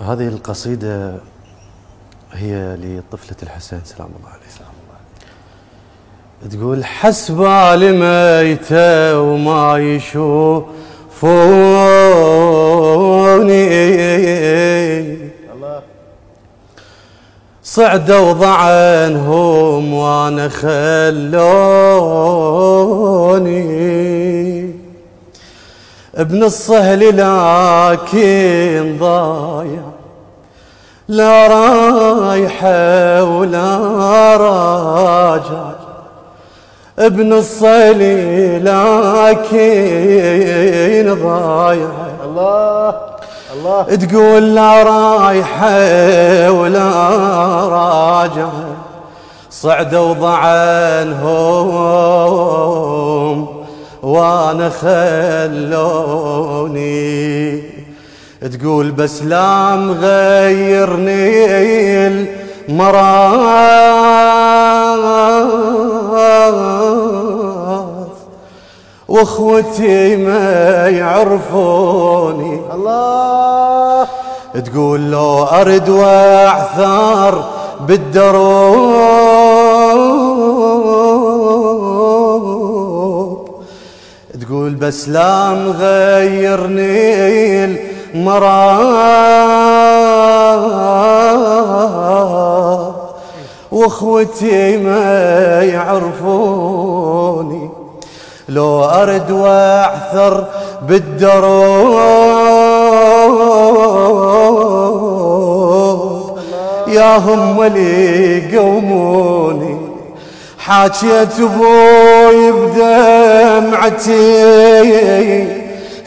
هذه القصيدة هي لطفلة الحسين سلام الله عليه. تقول حسب ميتة وما يشوفوني. صعدوا ضعنهم وأنا خلوني. ابن الصهل لكن ضايع. لا رايحة ولا راجع. ابن الصلي لكن ضايع. الله الله. تقول لا رايحة ولا راجع. صعدوا ضعنهم وأنا خلوني تقول بس لا مغيرني المراث واخوتي ما يعرفوني. الله. تقول لو أرد واعثر بالدروب. تقول بس لا مغيرني المراه واخوتي ما يعرفوني. لو أرد وأعثر بالدروب يا هم اللي قوموني حاكيت أبوي بدمعتي.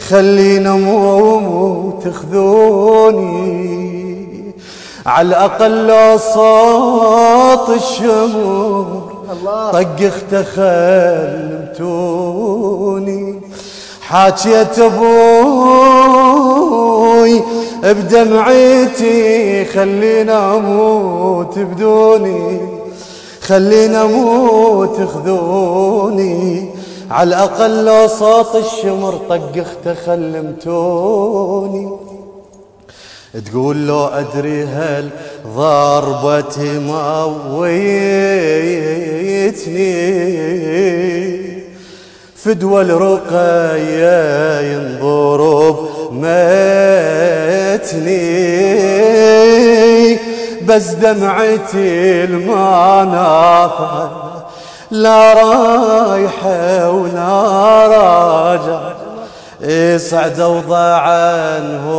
خلينا موت تخذوني. على الأقل صوت الشمور طق اختخلمتوني حاكيت أبوي بدمعتي خلينا أموت بدوني. خلينا أموت خذوني على الأقل صوت الشمر طق اختخلمتوني تقول لو أدري هل ضربتي مويتني فدوى الرقية ينضرب ماتني بس دمعتي المنافع لا رايحة ولا راجع. يصعد وضع عنهم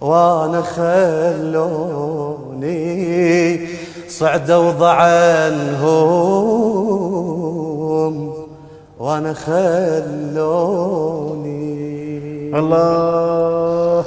وأنا خلوني. صعد وضع عنهم وأنا خلوني. الله.